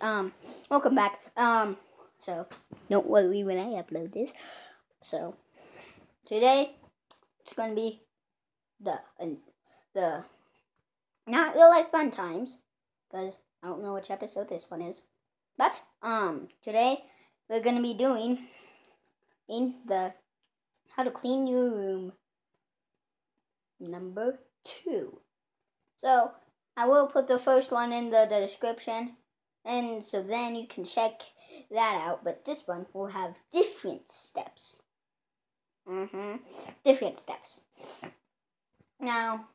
um, welcome back. Um, so don't worry when I upload this. So today it's gonna be the uh, the not real life fun times because I don't know which episode this one is. But um, today we're gonna be doing in the how to clean your room number two. So I will put the first one in the, the description, and so then you can check that out. But this one will have different steps. Mm-hmm. Different steps. Now,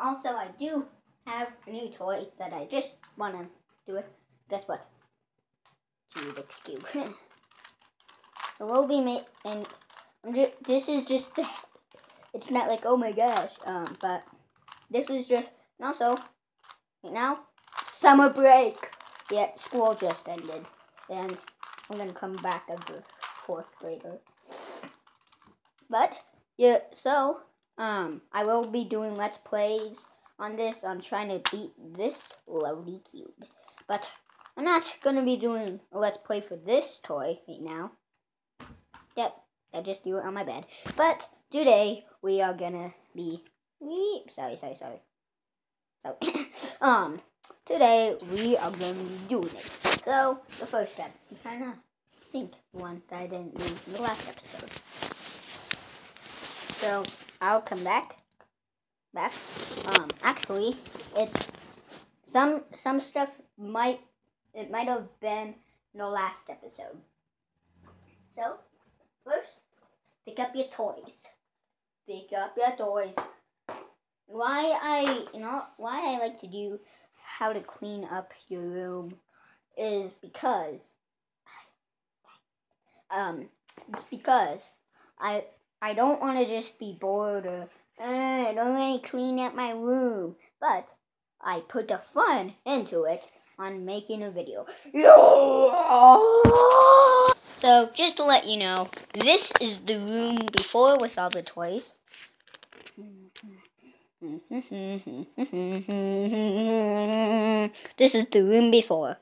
also I do have a new toy that I just want to do it. Guess what? Rubik's Cube. it will be made, and this is just the, it's not like, oh my gosh, um, but this is just, and also, right now, summer break. Yeah, school just ended, and I'm gonna come back as a fourth grader. But, yeah, so, um, I will be doing Let's Plays on this, on trying to beat this lovely cube. But, I'm not gonna be doing a Let's Play for this toy right now. Yep, I just threw it on my bed. But, today, we are gonna be Sorry, sorry, sorry. So, um, today we are going to be doing it. So, the first step, you kind of think one that I didn't do in the last episode. So, I'll come back. Back. Um, actually, it's some some stuff might it might have been in the last episode. So, first, pick up your toys. Pick up your toys why I you know why I like to do how to clean up your room is because um it's because I I don't want to just be bored or uh, I don't want to clean up my room, but I put the fun into it on making a video. So just to let you know, this is the room before with all the toys. this is the room before.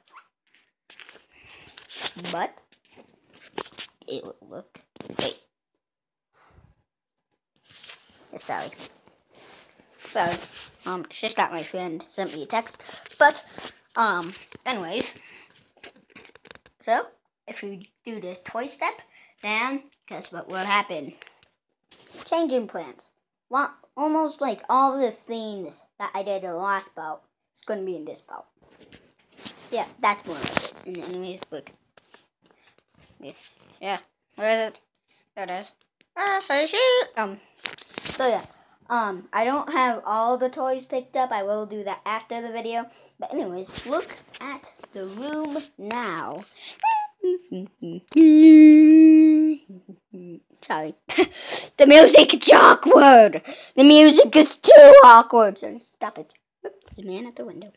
But it will look wait. Sorry. Sorry. Um it's just that my friend sent me a text. But um anyways. So if you do the toy step, then guess what will happen? Changing plans almost like all the things that I did in the last bout is going to be in this bout. Yeah, that's more like it. And anyways, look. Yeah, where is it? There it is. Um, so yeah. Um, I don't have all the toys picked up. I will do that after the video. But anyways, look at the room now. Sorry. the music is awkward. The music is too awkward. So stop it. There's a man at the window.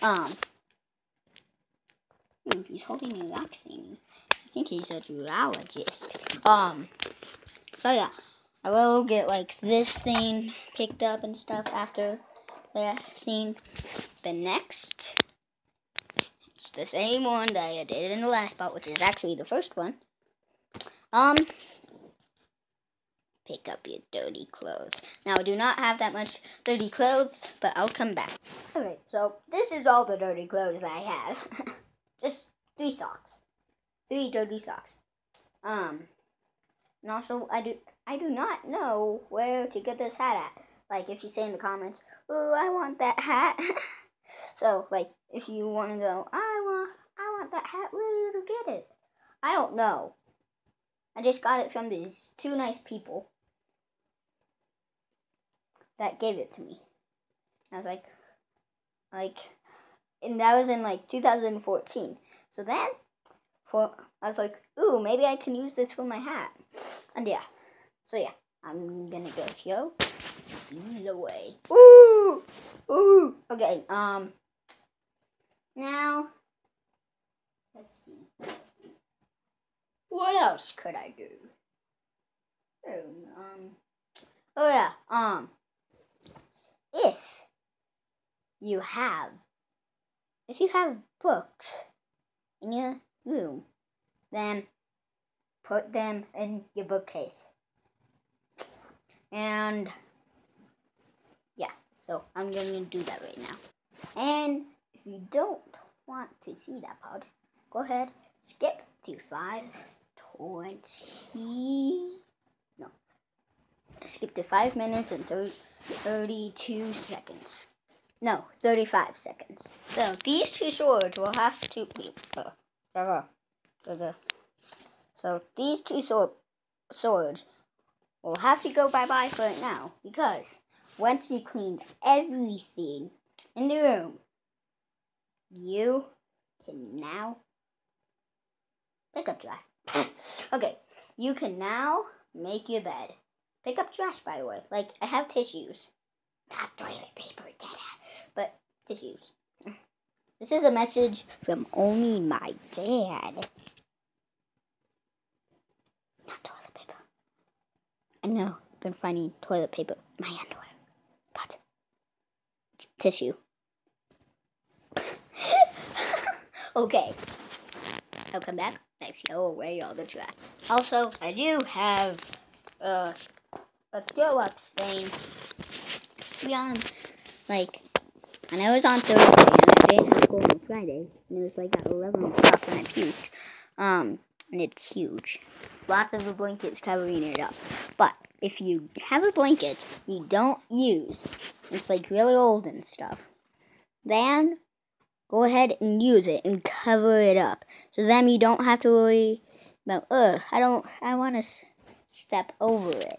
Um. He's holding a vaccine. I think he's a zoologist. Um. So yeah, I will get like this thing picked up and stuff after that scene. The next the same one that I did in the last part, which is actually the first one. Um, pick up your dirty clothes. Now, I do not have that much dirty clothes, but I'll come back. Okay, so this is all the dirty clothes that I have. Just three socks. Three dirty socks. Um, and also, I do I do not know where to get this hat at. Like, if you say in the comments, oh, I want that hat. so, like, if you want to go, want that hat? Where did you get it? I don't know. I just got it from these two nice people that gave it to me. I was like, like, and that was in like 2014. So then, for I was like, ooh, maybe I can use this for my hat. And yeah, so yeah, I'm gonna go here. These away. Ooh, ooh. Okay. Um. Now Let's see. What else could I do? Oh, um, oh yeah, um, if you have, if you have books in your room, then put them in your bookcase. And yeah, so I'm going to do that right now. And if you don't want to see that part, go ahead, skip to 520. No. Skip to 5 minutes and 30, 32 seconds. No, 35 seconds. So these two swords will have to. Uh, uh, uh, so these two sword, swords will have to go bye bye for it now because once you clean everything in the room, you can now pick up trash. okay, you can now make your bed. Pick up trash, by the way. Like, I have tissues. Not toilet paper, dad, but tissues. This is a message from only my dad. Not toilet paper. I know, I've been finding toilet paper in my underwear. But, tissue. okay. I'll come back and throw away all the trash. Also, I do have uh, a throw up stain from, like, and I was on Thursday and I didn't have school on Friday. And it was like at 11 o'clock when I puked. Um, and it's huge. Lots of the blankets covering it up. But if you have a blanket you don't use, it's like really old and stuff, then go ahead and use it and cover it up. So then you don't have to worry about, ugh, I don't, I want to step over it.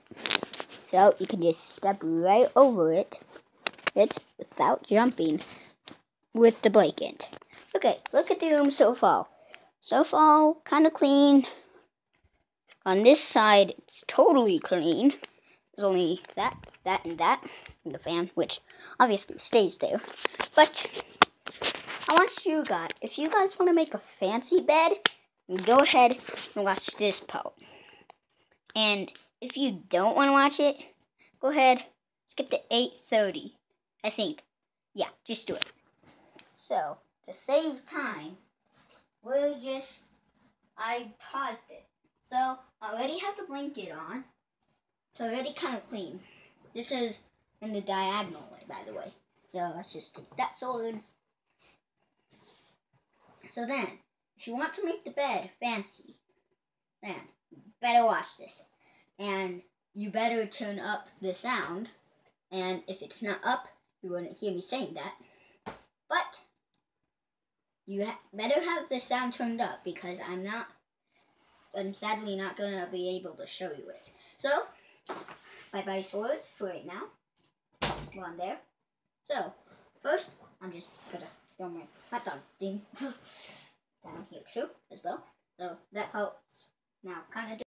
So you can just step right over it, it without jumping with the blanket. Okay, look at the room so far. So far, kind of clean. On this side, it's totally clean. There's only that, that, and that, and the fan, which obviously stays there. But I want you guys, if you guys want to make a fancy bed, go ahead and watch this part. And if you don't want to watch it, go ahead, skip to 8.30, I think. Yeah, just do it. So, to save time, we'll just, I paused it. So, I already have the blanket on. It's already kind of clean. This is in the diagonal way, by the way. So, let's just take that sword. So then, if you want to make the bed fancy, then better watch this. And you better turn up the sound. And if it's not up, you wouldn't hear me saying that. But you ha better have the sound turned up because I'm not, I'm sadly not going to be able to show you it. So, bye-bye swords for right now. Go on there. So, first, I'm just going to on my thing down here too as well. So that helps. Now, kind of.